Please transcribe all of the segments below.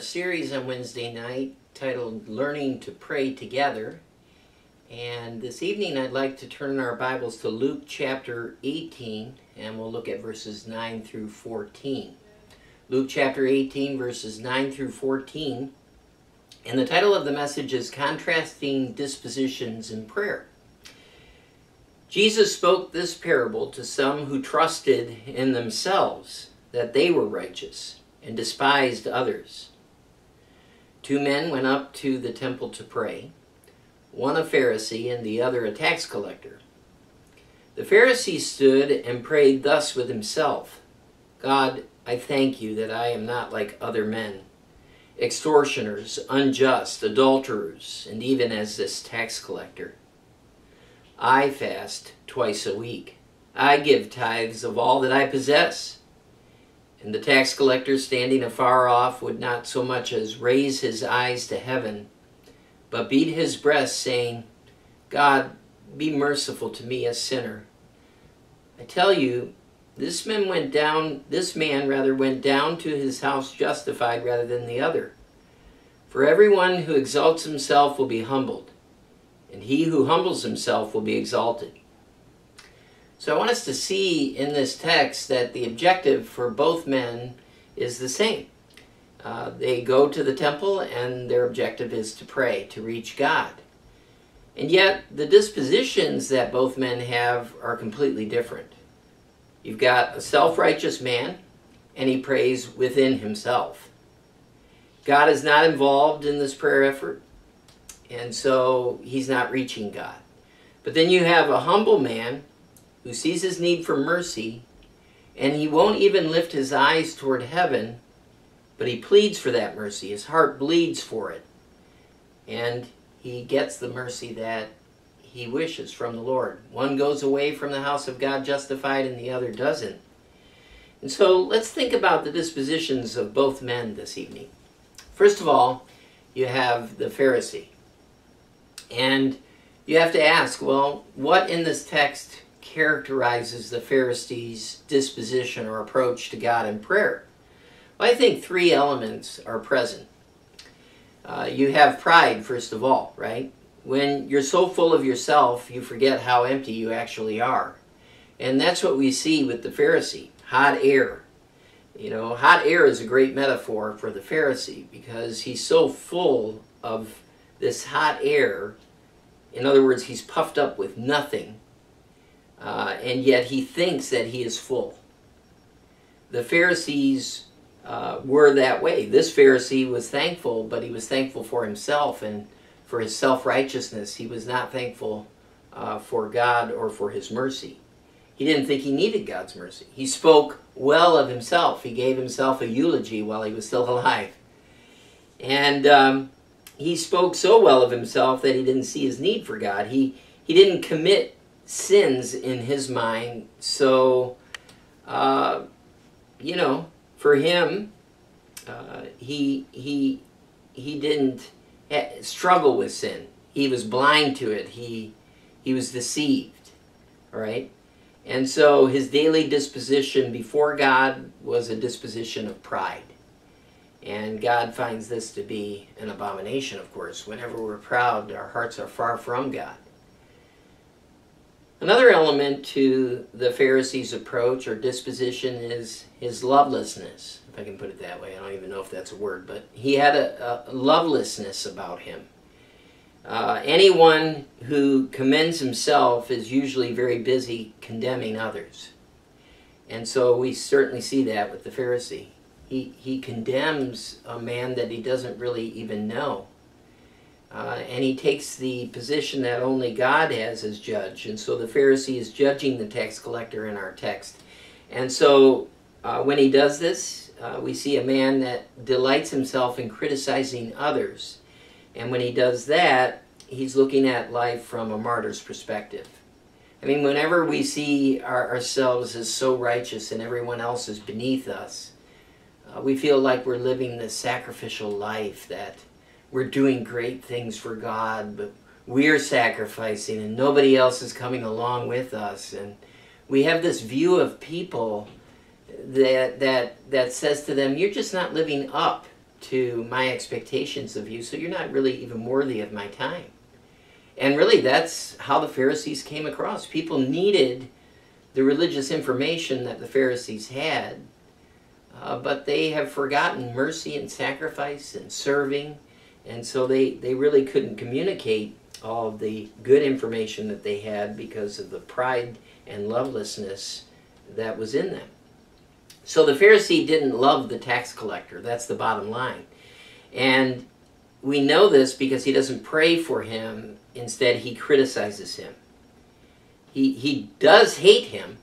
our series on Wednesday night titled Learning to Pray Together. And this evening I'd like to turn our Bibles to Luke chapter 18 and we'll look at verses 9 through 14. Luke chapter 18, verses 9 through 14. And the title of the message is Contrasting Dispositions in Prayer. Jesus spoke this parable to some who trusted in themselves that they were righteous and despised others. Two men went up to the temple to pray, one a Pharisee and the other a tax collector. The Pharisee stood and prayed thus with himself God, I thank you that I am not like other men, extortioners, unjust, adulterers, and even as this tax collector. I fast twice a week. I give tithes of all that I possess. And the tax collector, standing afar off, would not so much as raise his eyes to heaven, but beat his breast, saying, God, be merciful to me, a sinner. I tell you, this man went down, this man rather went down to his house justified rather than the other. For everyone who exalts himself will be humbled, and he who humbles himself will be exalted. So I want us to see in this text that the objective for both men is the same. Uh, they go to the temple and their objective is to pray, to reach God. And yet the dispositions that both men have are completely different. You've got a self-righteous man and he prays within himself. God is not involved in this prayer effort and so he's not reaching God. But then you have a humble man who sees his need for mercy, and he won't even lift his eyes toward heaven, but he pleads for that mercy. His heart bleeds for it. And he gets the mercy that he wishes from the Lord. One goes away from the house of God justified and the other doesn't. And so let's think about the dispositions of both men this evening. First of all, you have the Pharisee. And you have to ask, well, what in this text characterizes the Pharisees' disposition or approach to God in prayer? Well, I think three elements are present. Uh, you have pride, first of all, right? When you're so full of yourself, you forget how empty you actually are. And that's what we see with the Pharisee hot air. You know, hot air is a great metaphor for the Pharisee because he's so full of this hot air. In other words, he's puffed up with nothing uh, and yet he thinks that he is full. The Pharisees uh, were that way. This Pharisee was thankful, but he was thankful for himself and for his self-righteousness. He was not thankful uh, for God or for his mercy. He didn't think he needed God's mercy. He spoke well of himself. He gave himself a eulogy while he was still alive. And um, he spoke so well of himself that he didn't see his need for God. He, he didn't commit sins in his mind. So, uh, you know, for him, uh, he he he didn't struggle with sin. He was blind to it. He he was deceived. All right, and so his daily disposition before God was a disposition of pride. And God finds this to be an abomination, of course. Whenever we're proud, our hearts are far from God. Another element to the Pharisees' approach or disposition is his lovelessness, if I can put it that way. I don't even know if that's a word, but he had a, a lovelessness about him. Uh, anyone who commends himself is usually very busy condemning others. And so we certainly see that with the Pharisee. He, he condemns a man that he doesn't really even know. Uh, and he takes the position that only God has as judge. And so the Pharisee is judging the tax collector in our text. And so uh, when he does this, uh, we see a man that delights himself in criticizing others. And when he does that, he's looking at life from a martyr's perspective. I mean, whenever we see our, ourselves as so righteous and everyone else is beneath us, uh, we feel like we're living this sacrificial life that we're doing great things for God, but we're sacrificing and nobody else is coming along with us. And we have this view of people that that that says to them, "You're just not living up to my expectations of you, so you're not really even worthy of my time." And really, that's how the Pharisees came across. People needed the religious information that the Pharisees had, uh, but they have forgotten mercy and sacrifice and serving, and so they, they really couldn't communicate all of the good information that they had because of the pride and lovelessness that was in them. So the Pharisee didn't love the tax collector. That's the bottom line. And we know this because he doesn't pray for him. Instead, he criticizes him. He, he does hate him.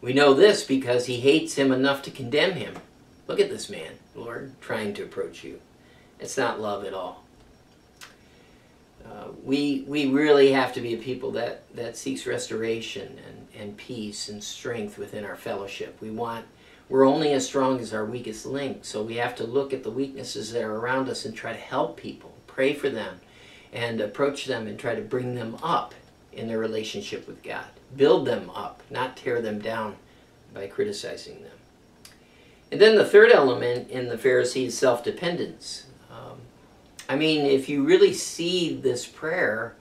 We know this because he hates him enough to condemn him. Look at this man, Lord, trying to approach you. It's not love at all. Uh, we, we really have to be a people that, that seeks restoration and, and peace and strength within our fellowship. We want, we're only as strong as our weakest link, so we have to look at the weaknesses that are around us and try to help people, pray for them, and approach them and try to bring them up in their relationship with God. Build them up, not tear them down by criticizing them. And then the third element in the Pharisee is self-dependence. I mean, if you really see this prayer,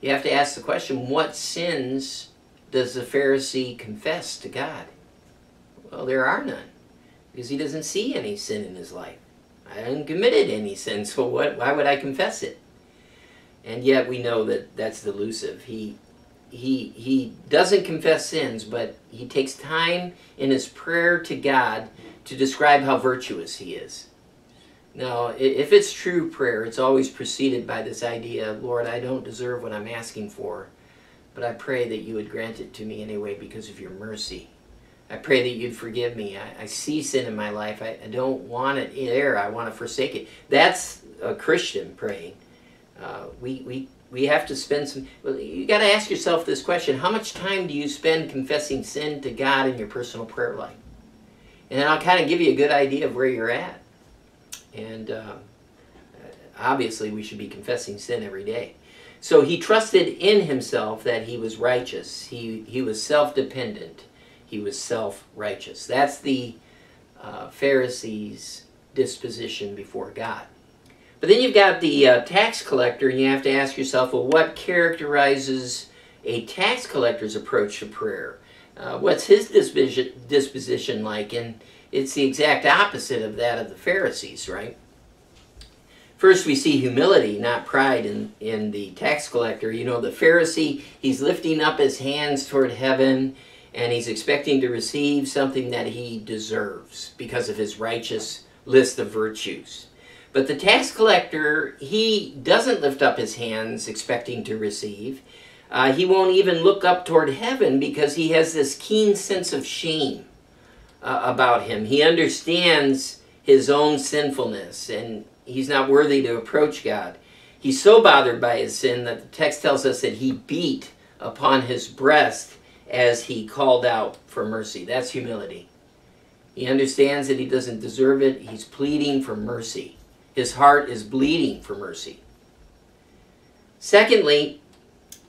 you have to ask the question, what sins does the Pharisee confess to God? Well, there are none, because he doesn't see any sin in his life. I haven't committed any sin, so what, why would I confess it? And yet we know that that's delusive. He, he, he doesn't confess sins, but he takes time in his prayer to God to describe how virtuous he is. Now, if it's true prayer, it's always preceded by this idea, Lord, I don't deserve what I'm asking for, but I pray that you would grant it to me anyway because of your mercy. I pray that you'd forgive me. I, I see sin in my life. I, I, don't want it there. I want to forsake it. That's a Christian praying. Uh, we, we, we have to spend some, well, you got to ask yourself this question. How much time do you spend confessing sin to God in your personal prayer life? And then I'll kind of give you a good idea of where you're at. And uh, obviously we should be confessing sin every day. So he trusted in himself that he was righteous. He, he was self-dependent. He was self-righteous. That's the uh, Pharisees' disposition before God. But then you've got the uh, tax collector, and you have to ask yourself, well, what characterizes a tax collector's approach to prayer? Uh, what's his disposition like? And it's the exact opposite of that of the Pharisees, right? First, we see humility, not pride, in, in the tax collector. You know, the Pharisee, he's lifting up his hands toward heaven, and he's expecting to receive something that he deserves because of his righteous list of virtues. But the tax collector, he doesn't lift up his hands expecting to receive. Uh, he won't even look up toward heaven because he has this keen sense of shame uh, about him. He understands his own sinfulness and he's not worthy to approach God. He's so bothered by his sin that the text tells us that he beat upon his breast as he called out for mercy. That's humility. He understands that he doesn't deserve it. He's pleading for mercy. His heart is bleeding for mercy. Secondly,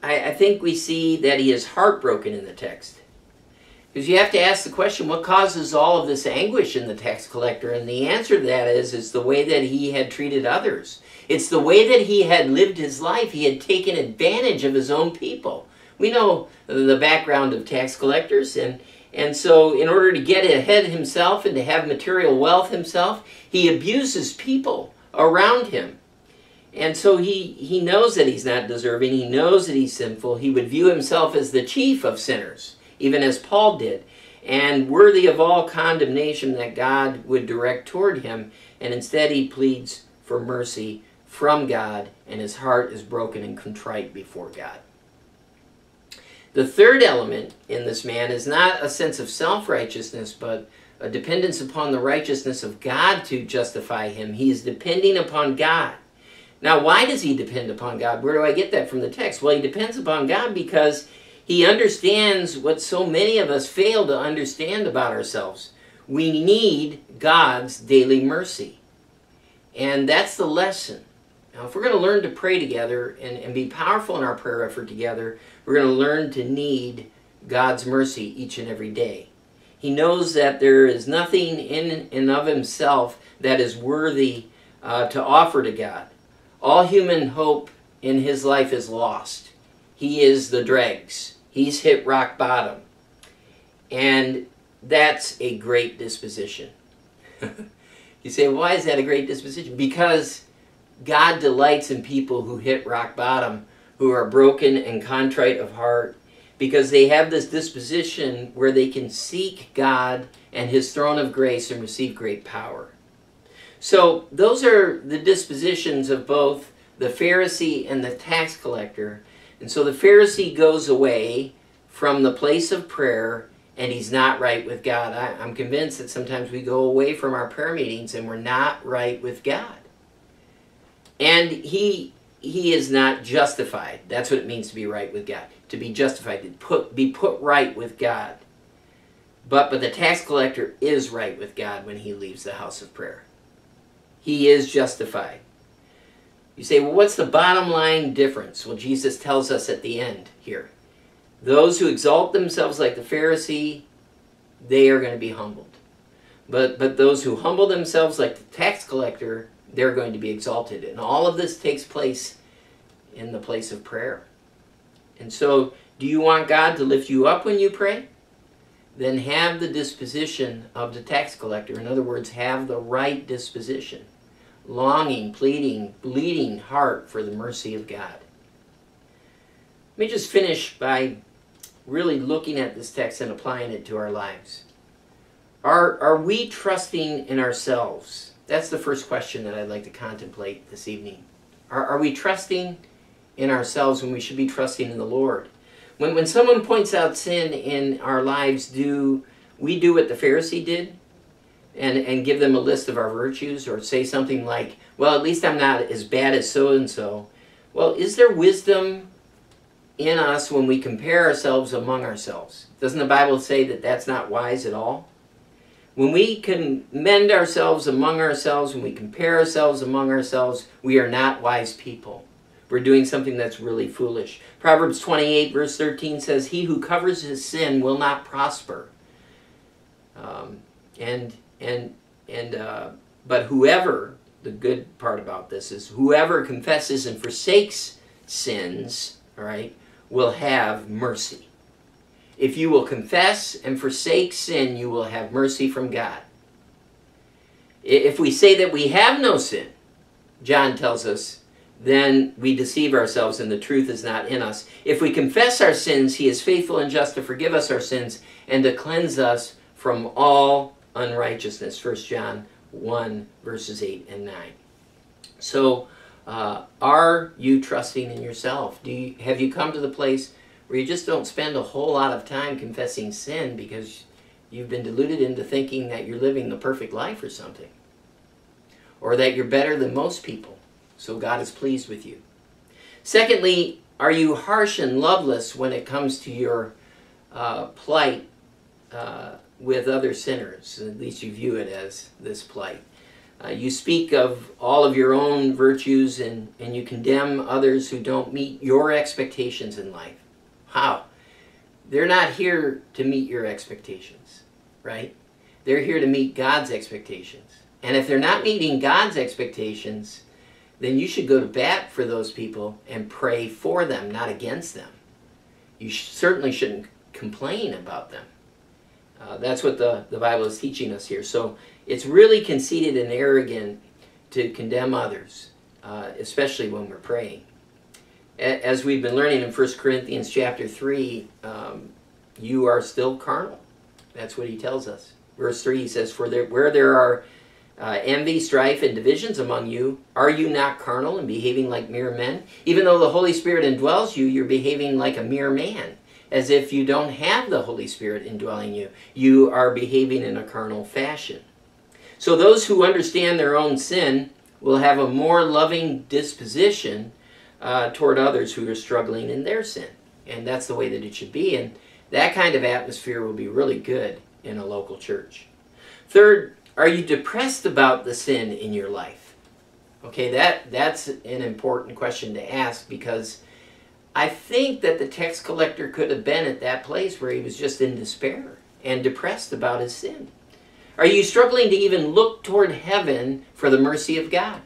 I, I think we see that he is heartbroken in the text. Because you have to ask the question, what causes all of this anguish in the tax collector? And the answer to that is, it's the way that he had treated others. It's the way that he had lived his life. He had taken advantage of his own people. We know the background of tax collectors, and, and so in order to get ahead himself and to have material wealth himself, he abuses people around him. And so he, he knows that he's not deserving. He knows that he's sinful. He would view himself as the chief of sinners, even as Paul did, and worthy of all condemnation that God would direct toward him. And instead he pleads for mercy from God, and his heart is broken and contrite before God. The third element in this man is not a sense of self-righteousness, but a dependence upon the righteousness of God to justify him. He is depending upon God. Now, why does he depend upon God? Where do I get that from the text? Well, he depends upon God because he understands what so many of us fail to understand about ourselves. We need God's daily mercy. And that's the lesson. Now, if we're going to learn to pray together and, and be powerful in our prayer effort together, we're going to learn to need God's mercy each and every day. He knows that there is nothing in and of himself that is worthy uh, to offer to God. All human hope in his life is lost. He is the dregs. He's hit rock bottom. And that's a great disposition. you say, why is that a great disposition? Because God delights in people who hit rock bottom, who are broken and contrite of heart, because they have this disposition where they can seek God and His throne of grace and receive great power. So, those are the dispositions of both the Pharisee and the tax collector. And so the Pharisee goes away from the place of prayer and he's not right with God. I, am convinced that sometimes we go away from our prayer meetings and we're not right with God. And he he is not justified. That's what it means to be right with God. To be justified, to put be put right with God. But but the tax collector is right with God when he leaves the house of prayer. He is justified. You say, well, what's the bottom line difference? Well, Jesus tells us at the end here. Those who exalt themselves like the Pharisee, they are going to be humbled. But, but those who humble themselves like the tax collector, they're going to be exalted. And all of this takes place in the place of prayer. And so, do you want God to lift you up when you pray? Then have the disposition of the tax collector. In other words, have the right disposition. Longing, pleading, bleeding heart for the mercy of God. Let me just finish by really looking at this text and applying it to our lives. Are, are we trusting in ourselves? That's the first question that I'd like to contemplate this evening. Are, are we trusting in ourselves when we should be trusting in the Lord? When, when someone points out sin in our lives, do we do what the Pharisee did? And, and give them a list of our virtues or say something like, well, at least I'm not as bad as so and so. Well, is there wisdom in us when we compare ourselves among ourselves. Doesn't the Bible say that that's not wise at all? When we commend ourselves among ourselves, when we compare ourselves among ourselves, we are not wise people. We're doing something that's really foolish. Proverbs 28, verse 13 says, He who covers his sin will not prosper. Um, and, and, and, uh, but whoever, the good part about this is, whoever confesses and forsakes sins, all right, will have mercy. If you will confess and forsake sin, you will have mercy from God. If we say that we have no sin, John tells us, then we deceive ourselves and the truth is not in us. If we confess our sins, he is faithful and just to forgive us our sins and to cleanse us from all unrighteousness. 1 John 1, verses 8 and 9. So, uh, are you trusting in yourself? Do you, have you come to the place where you just don't spend a whole lot of time confessing sin because you've been deluded into thinking that you're living the perfect life or something? Or that you're better than most people, so God is pleased with you. Secondly, are you harsh and loveless when it comes to your uh, plight uh, with other sinners? At least you view it as this plight. Uh, you speak of all of your own virtues and, and you condemn others who don't meet your expectations in life. How? They're not here to meet your expectations, right? They're here to meet God's expectations. And if they're not meeting God's expectations, then you should go to bat for those people and pray for them, not against them. You sh certainly shouldn't complain about them. Uh, that's what the, the Bible is teaching us here. So it's really conceited and arrogant to condemn others, uh, especially when we're praying. A as we've been learning in 1 Corinthians chapter 3, um, you are still carnal. That's what he tells us. Verse 3 he says, For there, where there are uh, envy, strife, and divisions among you, are you not carnal and behaving like mere men? Even though the Holy Spirit indwells you, you're behaving like a mere man as if you don't have the Holy Spirit indwelling you. You are behaving in a carnal fashion. So those who understand their own sin will have a more loving disposition uh, toward others who are struggling in their sin. And that's the way that it should be. And that kind of atmosphere will be really good in a local church. Third, are you depressed about the sin in your life? Okay, that, that's an important question to ask because I think that the tax collector could have been at that place where he was just in despair. and depressed about his sin? Are you struggling to even look toward heaven for the mercy of God?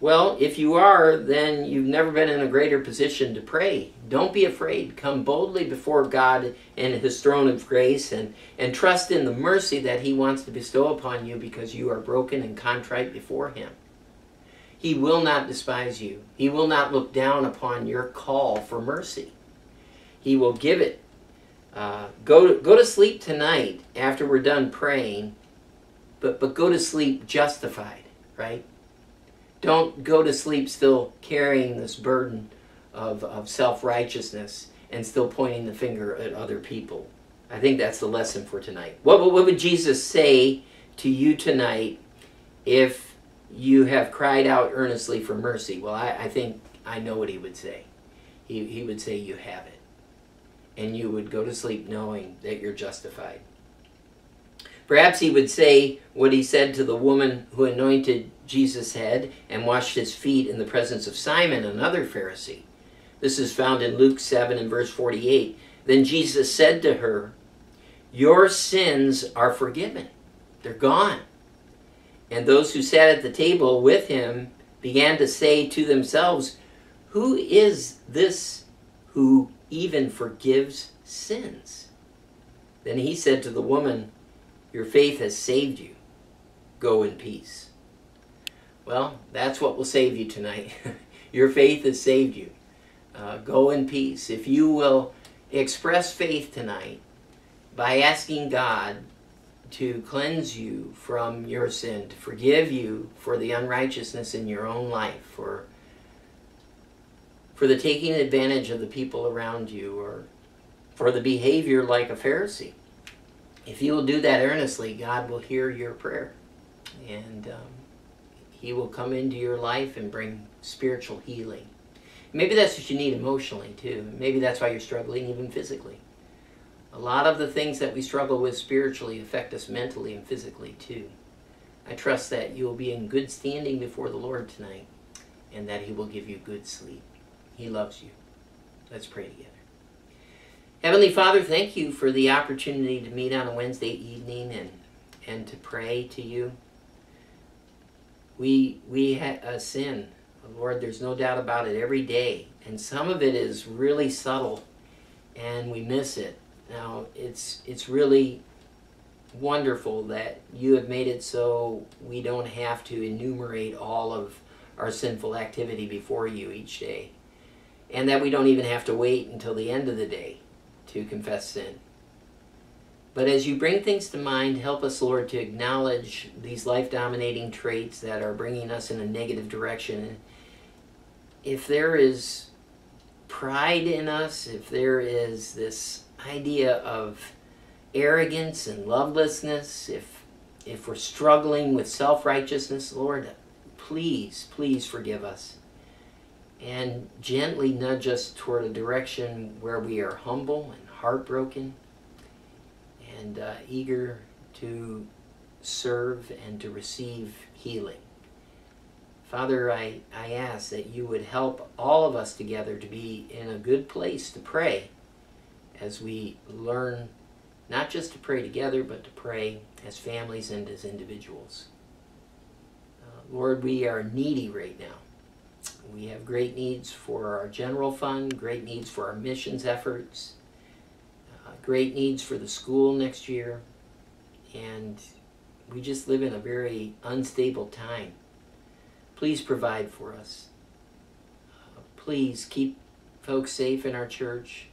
Well, if you are, then you've never been in a greater position to pray. Don't be afraid. Come boldly before God and His throne of grace and, and trust in the mercy that He wants to bestow upon you because you are broken and contrite before Him. He will not despise you, He will not look down upon your call for mercy. He will give it. Uh, go, to, go to sleep tonight after we're done praying, but, but go to sleep justified, right? Don't go to sleep still carrying this burden of, of self righteousness and still pointing the finger at other people. I think that's the lesson for tonight. What, what would Jesus say to you tonight if you have cried out earnestly for mercy? Well, I, I think I know what he would say. He, he would say, You have it. And you would go to sleep knowing that you're justified. Perhaps he would say what he said to the woman who anointed Jesus' head and washed his feet in the presence of Simon, another Pharisee. This is found in Luke 7 and verse 48. Then Jesus said to her, Your sins are forgiven. They're gone. And those who sat at the table with him began to say to themselves, Who is this who even forgives sins? Then he said to the woman, your faith has saved you. Go in peace. Well, that's what will save you tonight. Your faith has saved you. Uh, go in peace. If you will express faith tonight by asking God to cleanse you from your sin, to forgive you for the unrighteousness in your own life, for, for the taking advantage of the people around you, or for the behavior like a Pharisee if you will do that earnestly, God will hear your prayer. And um, He will come into your life and bring spiritual healing. Maybe that's what you need emotionally, too. Maybe that's why you're struggling, even physically. A lot of the things that we struggle with spiritually affect us mentally and physically, too. I trust that you will be in good standing before the Lord tonight and that He will give you good sleep. He loves you. Let's pray together. Heavenly Father, thank you for the opportunity to meet on a Wednesday evening and, and to pray to you. We, we a uh, sin, Lord, there's no doubt about it, every day. And some of it is really subtle and we miss it. Now, it's, it's really wonderful that you have made it so we don't have to enumerate all of our sinful activity before you each day. And that we don't even have to wait until the end of the day to confess sin. But as you bring things to mind, help us, Lord, to acknowledge these life dominating traits that are bringing us in a negative direction. If there is pride in us, if there is this idea of arrogance and lovelessness, if, if we're struggling with self righteousness, Lord, please, please forgive us and gently nudge us toward a direction where we are humble and heartbroken and uh, eager to serve and to receive healing. Father, I, I ask that you would help all of us together to be in a good place to pray as we learn not just to pray together, but to pray as families and as individuals. Uh, Lord, we are needy right now. We have great needs for our general fund, great needs for our missions efforts, uh, great needs for the school next year, and we just live in a very unstable time. Please provide for us. Uh, please keep folks safe in our church,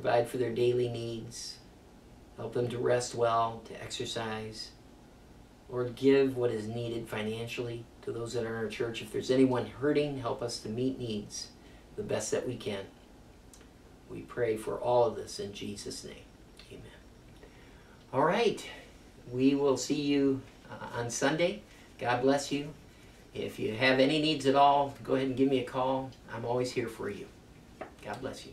provide for their daily needs, help them to rest well, to exercise. Lord, give what is needed financially to those that are in our church. If there's anyone hurting, help us to meet needs the best that we can. We pray for all of this in Jesus' name. Amen. All right. We will see you uh, on Sunday. God bless you. If you have any needs at all, go ahead and give me a call. I'm always here for you. God bless you.